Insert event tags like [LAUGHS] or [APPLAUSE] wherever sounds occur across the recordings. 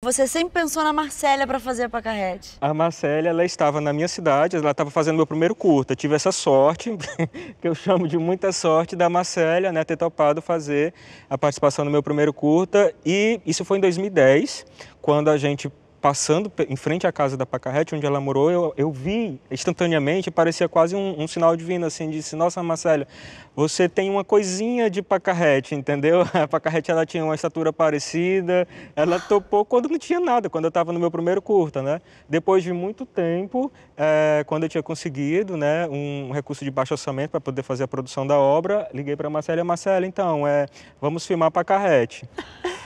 Você sempre pensou na Marcélia para fazer a Pacarrete? A Marcélia, ela estava na minha cidade, ela estava fazendo meu primeiro curta. tive essa sorte, [LAUGHS] que eu chamo de muita sorte, da Marcélia, né, ter topado fazer a participação no meu primeiro curta. E isso foi em 2010, quando a gente passando em frente à casa da Pacarrete, onde ela morou, eu, eu vi instantaneamente, parecia quase um, um, sinal divino, assim, disse, nossa, Marcela, você tem uma coisinha de Pacarrete, entendeu? [LAUGHS] A Pacarrete, ela tinha uma estatura parecida, ela topou quando não tinha nada, quando eu estava no meu primeiro curta, né? Depois de muito tempo, é, quando eu tinha conseguido, né, um recurso de baixo orçamento para poder fazer a produção da obra, liguei para a Marcela, Marcela, então, é, vamos filmar Pacarrete.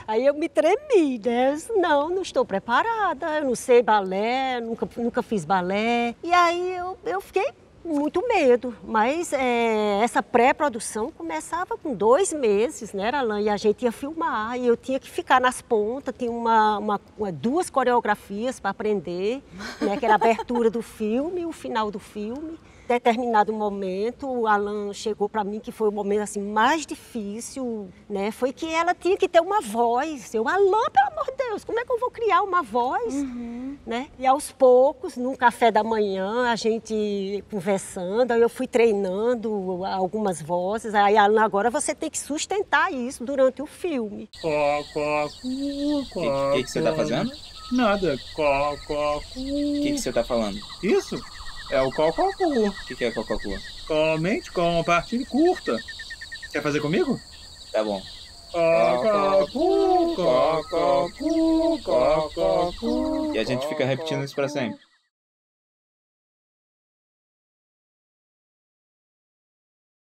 Aí eu me tremi, né? Disse, não, não estou preparada, eu não sei balé, nunca, nunca fiz balé. E aí eu, eu fiquei muito medo, mas é, essa pré-produção começava com dois meses, né, Alan? E a gente ia filmar, e eu tinha que ficar nas pontas, tinha uma, uma, uma duas coreografias para aprender, né, que era a abertura do filme e o final do filme determinado momento, o Alan chegou para mim que foi o momento assim mais difícil, né? Foi que ela tinha que ter uma voz. Eu, Alan, pelo amor de Deus, como é que eu vou criar uma voz, uhum. Né? E aos poucos, num café da manhã, a gente conversando, aí eu fui treinando algumas vozes. Aí, Alan, agora você tem que sustentar isso durante o filme. O que, que, que você está fazendo? Nada. O que, que você está falando? Isso? É o Cococu. O que, que é Cococu? Comente com partilha curta. Quer fazer comigo? Tá bom. E a gente fica repetindo isso pra sempre.